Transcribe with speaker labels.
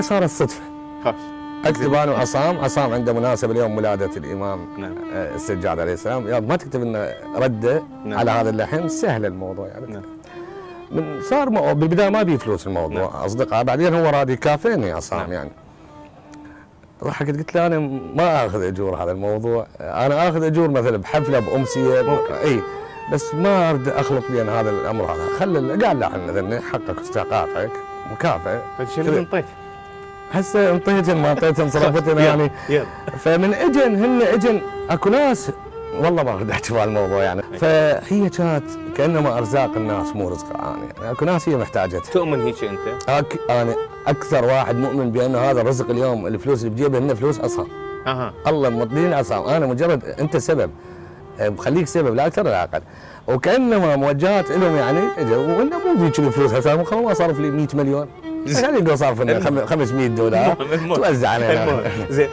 Speaker 1: صارت صدفة.
Speaker 2: خلاص.
Speaker 1: أكتب أنا وعصام عصام عنده مناسبة اليوم ولاده الإمام
Speaker 2: نعم.
Speaker 1: آه، السجاد عليه السلام. يا ما تكتب لنا رده
Speaker 2: نعم.
Speaker 1: على هذا اللحن. سهل الموضوع يعني.
Speaker 2: نعم.
Speaker 1: من صار مو- بالبداية ما بي فلوس الموضوع
Speaker 2: نعم.
Speaker 1: أصدقاء. بعدين هو راضي يكافئني عصام
Speaker 2: نعم.
Speaker 1: يعني. ضحكت قلت له أنا ما آخذ أجور هذا الموضوع. أنا آخذ أجور مثلا بحفلة بامسيه
Speaker 2: ممكن.
Speaker 1: إي بس ما أريد أخلط بين هذا الأمر هذا خلي قال مثلا حقك واستحقاقك مكافاه
Speaker 2: اللي انطيت؟
Speaker 1: هسه انطيتن ما انطيتن صرفتن يعني. فمن اجن هن اجن. اكو ناس والله ما اخذ احتفال الموضوع يعني. فهي كانت كأنما أرزاق الناس مو رزق أنا يعني اكو ناس هي محتاجتها.
Speaker 2: تؤمن هيك أنت؟
Speaker 1: أك... أنا أكثر واحد مؤمن بأن هذا الرزق اليوم الفلوس اللي بجيبه هن فلوس عصام
Speaker 2: أها.
Speaker 1: الله مطلين عصام أنا مجرد أنت سبب. أه، بخليك سبب لا أكثر ولا أقل. وكأنما موجهات لهم يعني إجوا وأنا مو ذيك الفلوس هسه خلاص ما صرف لي 100 مليون. أقول صرف لنا 500 دولار. توزع علينا.
Speaker 2: زين.